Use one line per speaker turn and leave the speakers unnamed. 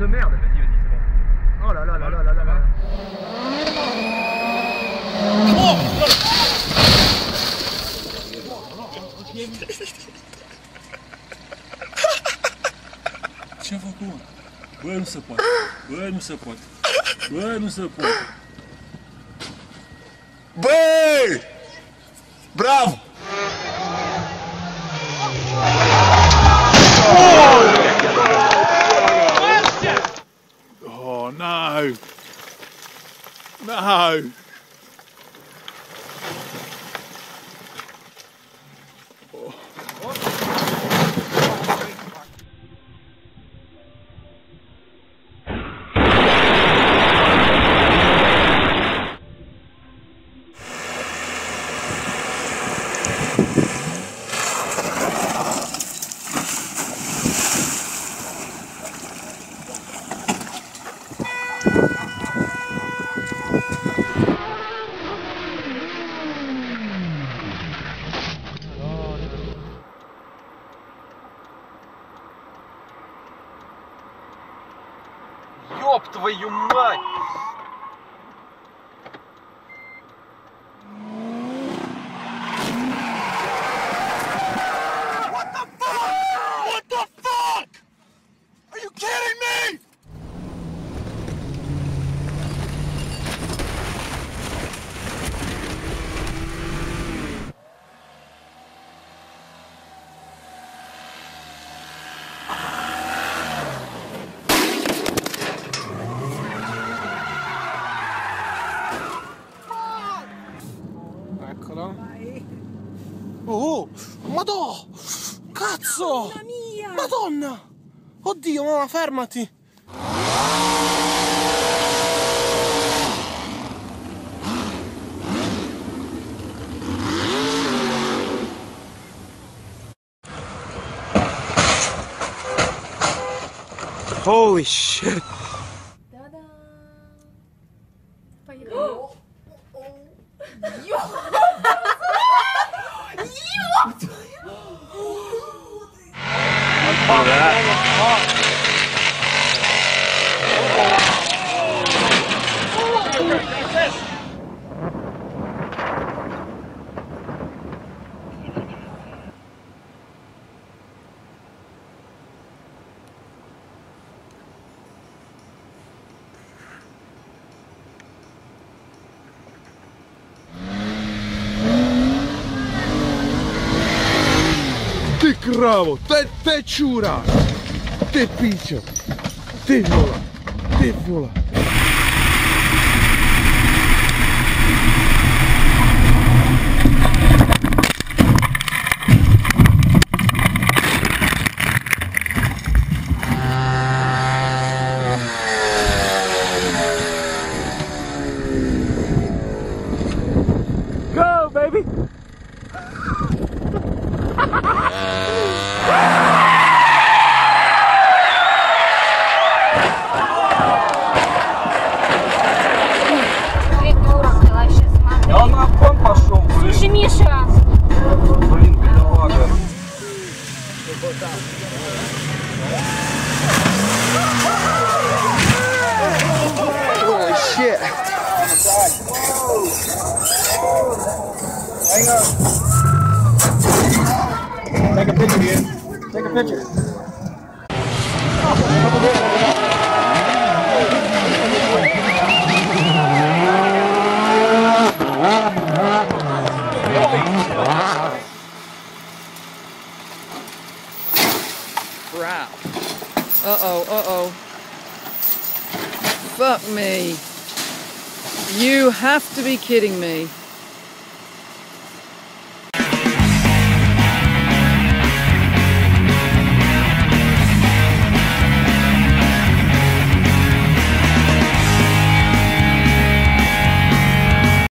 de merde. Vas-y, vas-y, c'est bon. Oh là
là là
là là là
là. Tiens, Franco.
Ouais, hein. nous ça. Ouais, nous ça.
Ouais, nous ça pointe. Bravo! No! Ёб твою мать! Oh, madò! Cazzo! Madonna! Oddio, mamma, fermati! Holy shit!
Ty krávo, to je, to je čůrák. Ty píčo, ty vole, ty vole.
Take a picture, dude. Take a picture.
Crap. Uh oh, uh oh. Fuck me. You have to be kidding me.